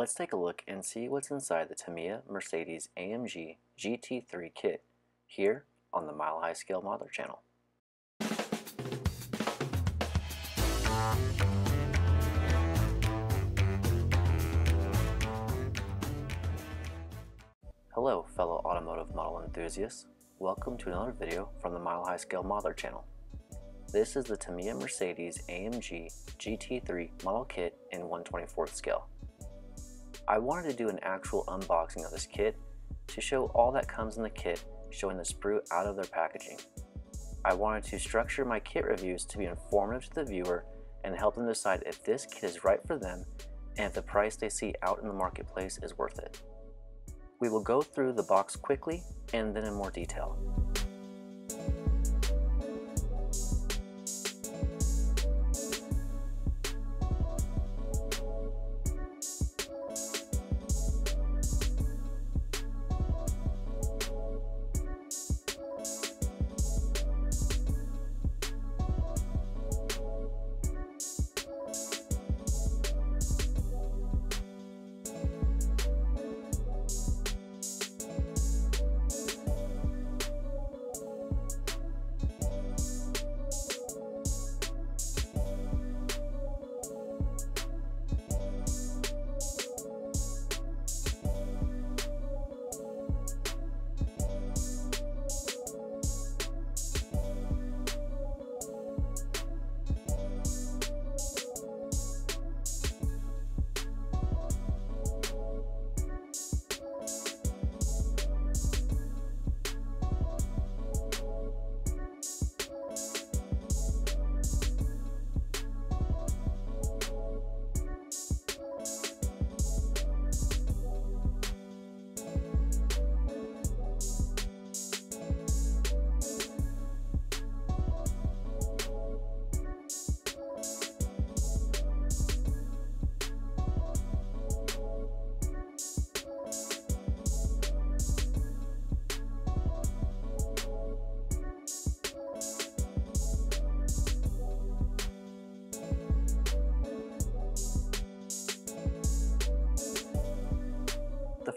Let's take a look and see what's inside the Tamiya Mercedes AMG GT3 kit here on the Mile High Scale Modeler channel. Hello fellow automotive model enthusiasts, welcome to another video from the Mile High Scale Modeler channel. This is the Tamiya Mercedes AMG GT3 model kit in 124th scale. I wanted to do an actual unboxing of this kit to show all that comes in the kit showing the sprue out of their packaging. I wanted to structure my kit reviews to be informative to the viewer and help them decide if this kit is right for them and if the price they see out in the marketplace is worth it. We will go through the box quickly and then in more detail.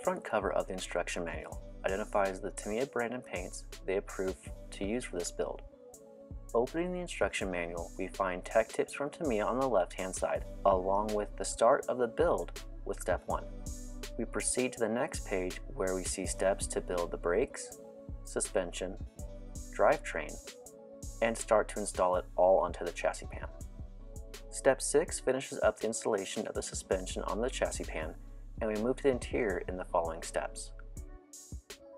Front cover of the instruction manual identifies the Tamiya brand and paints they approve to use for this build. Opening the instruction manual, we find tech tips from Tamiya on the left hand side, along with the start of the build with step 1. We proceed to the next page where we see steps to build the brakes, suspension, drivetrain, and start to install it all onto the chassis pan. Step 6 finishes up the installation of the suspension on the chassis pan and we move to the interior in the following steps.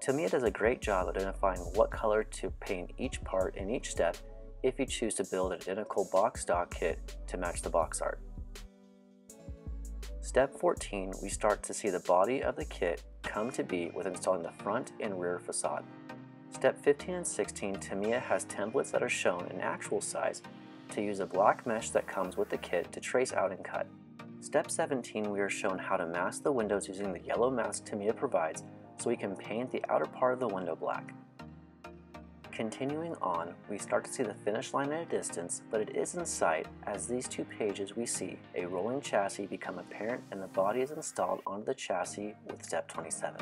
Tamiya does a great job identifying what color to paint each part in each step if you choose to build an identical box stock kit to match the box art. Step 14, we start to see the body of the kit come to be with installing the front and rear facade. Step 15 and 16, Tamiya has templates that are shown in actual size to use a black mesh that comes with the kit to trace out and cut. Step 17, we are shown how to mask the windows using the yellow mask Tamiya provides so we can paint the outer part of the window black. Continuing on, we start to see the finish line at a distance, but it is in sight as these two pages we see a rolling chassis become apparent and the body is installed onto the chassis with step 27.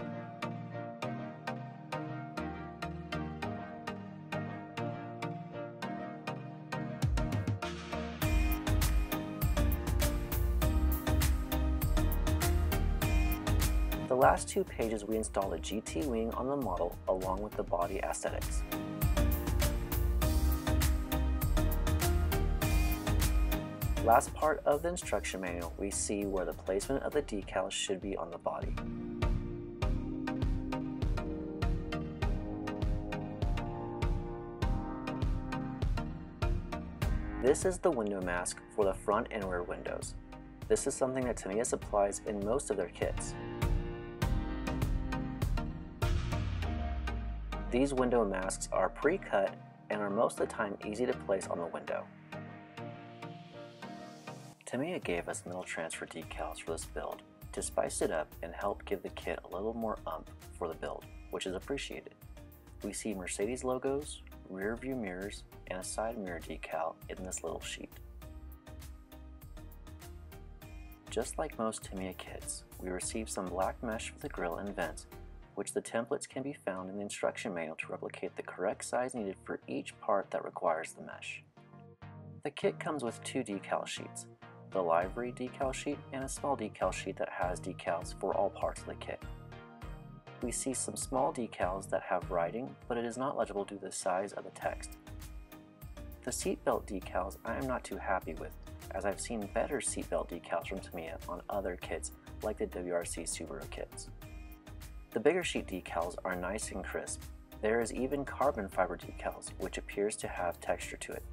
Last two pages we install a GT wing on the model along with the body aesthetics. Last part of the instruction manual, we see where the placement of the decals should be on the body. This is the window mask for the front and rear windows. This is something that Tamiya supplies in most of their kits. These window masks are pre-cut and are most of the time easy to place on the window. Tamiya gave us metal transfer decals for this build to spice it up and help give the kit a little more umph for the build, which is appreciated. We see Mercedes logos, rear view mirrors, and a side mirror decal in this little sheet. Just like most Tamiya kits, we received some black mesh for the grill and vents, which the templates can be found in the instruction manual to replicate the correct size needed for each part that requires the mesh. The kit comes with two decal sheets, the livery decal sheet and a small decal sheet that has decals for all parts of the kit. We see some small decals that have writing, but it is not legible due to the size of the text. The seatbelt decals I am not too happy with, as I've seen better seatbelt decals from Tamiya on other kits like the WRC Subaru kits. The bigger sheet decals are nice and crisp. There is even carbon fiber decals, which appears to have texture to it.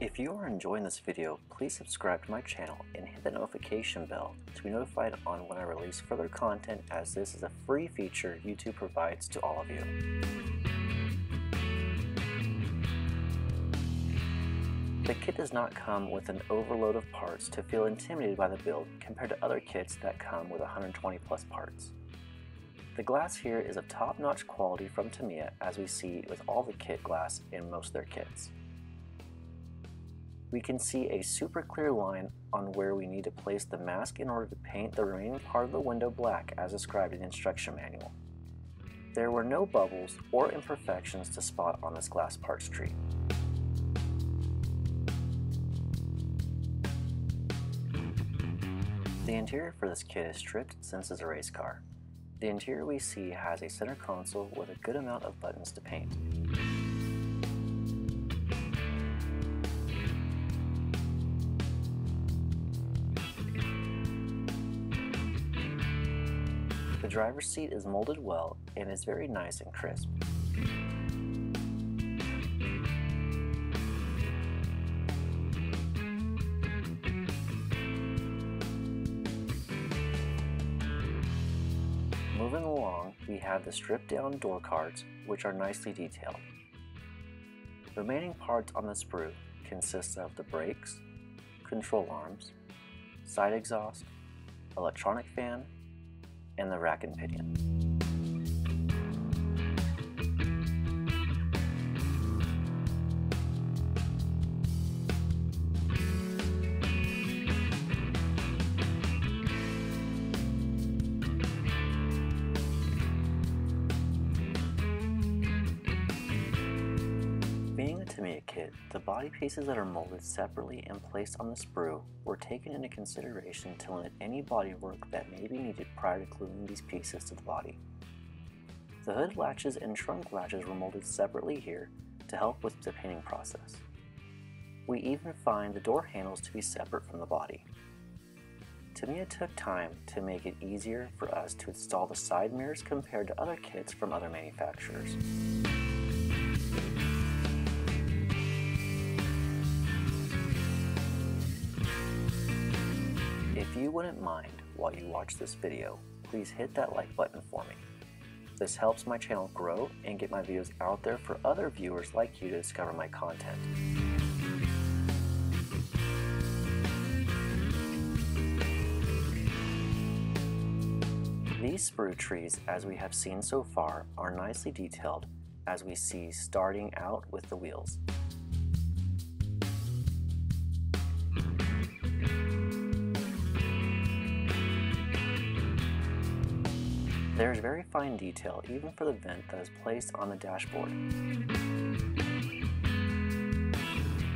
If you are enjoying this video, please subscribe to my channel and hit the notification bell to be notified on when I release further content as this is a free feature YouTube provides to all of you. The kit does not come with an overload of parts to feel intimidated by the build compared to other kits that come with 120 plus parts. The glass here is of top-notch quality from Tamiya as we see with all the kit glass in most of their kits we can see a super clear line on where we need to place the mask in order to paint the remaining part of the window black as described in the instruction manual. There were no bubbles or imperfections to spot on this glass parts tree. The interior for this kit is stripped since it's a race car. The interior we see has a center console with a good amount of buttons to paint. The driver's seat is molded well and is very nice and crisp. Have the stripped down door cards, which are nicely detailed. Remaining parts on the sprue consist of the brakes, control arms, side exhaust, electronic fan, and the rack and pinion. Kit, the body pieces that are molded separately and placed on the sprue were taken into consideration to limit any bodywork that may be needed prior to gluing these pieces to the body. The hood latches and trunk latches were molded separately here to help with the painting process. We even find the door handles to be separate from the body. Tamiya took time to make it easier for us to install the side mirrors compared to other kits from other manufacturers. If you wouldn't mind while you watch this video, please hit that like button for me. This helps my channel grow and get my videos out there for other viewers like you to discover my content. These sprue trees, as we have seen so far, are nicely detailed as we see starting out with the wheels. There is very fine detail even for the vent that is placed on the dashboard.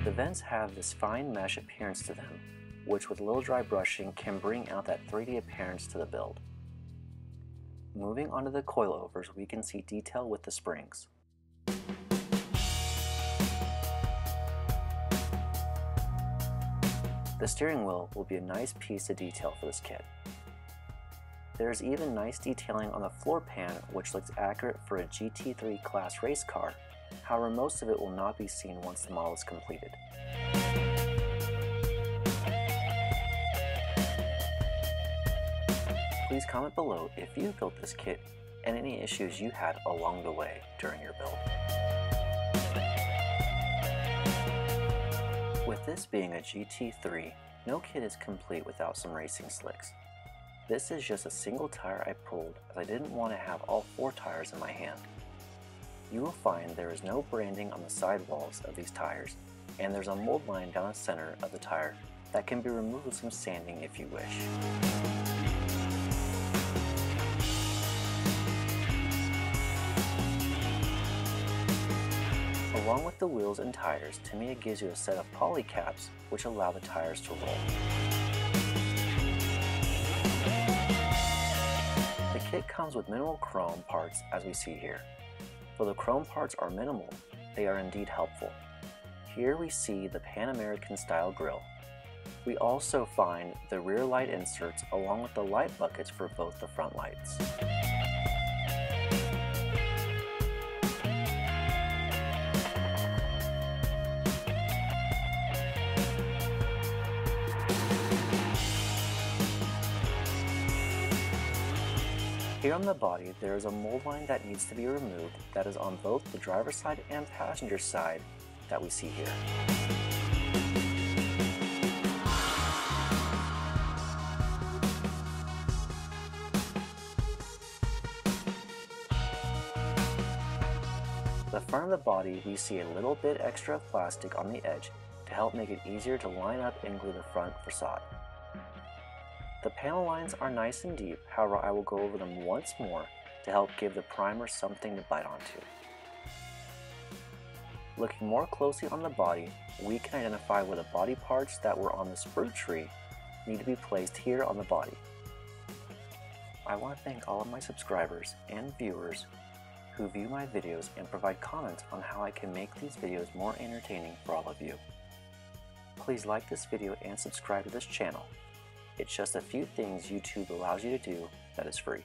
The vents have this fine mesh appearance to them, which with a little dry brushing can bring out that 3D appearance to the build. Moving onto the coilovers, we can see detail with the springs. The steering wheel will be a nice piece of detail for this kit. There's even nice detailing on the floor pan which looks accurate for a GT3 class race car, however most of it will not be seen once the model is completed. Please comment below if you built this kit and any issues you had along the way during your build. With this being a GT3, no kit is complete without some racing slicks. This is just a single tire I pulled as I didn't want to have all four tires in my hand. You will find there is no branding on the sidewalls of these tires and there's a mold line down the center of the tire that can be removed with some sanding if you wish. Along with the wheels and tires, Tamiya gives you a set of poly caps which allow the tires to roll. Kit comes with minimal chrome parts as we see here. Though the chrome parts are minimal, they are indeed helpful. Here we see the Pan American style grille. We also find the rear light inserts along with the light buckets for both the front lights. On the body, there is a mold line that needs to be removed that is on both the driver's side and passenger side that we see here. The front of the body, we see a little bit extra plastic on the edge to help make it easier to line up and glue the front facade. The panel lines are nice and deep, however I will go over them once more to help give the primer something to bite onto. Looking more closely on the body, we can identify where the body parts that were on the sprue tree need to be placed here on the body. I want to thank all of my subscribers and viewers who view my videos and provide comments on how I can make these videos more entertaining for all of you. Please like this video and subscribe to this channel it's just a few things YouTube allows you to do that is free.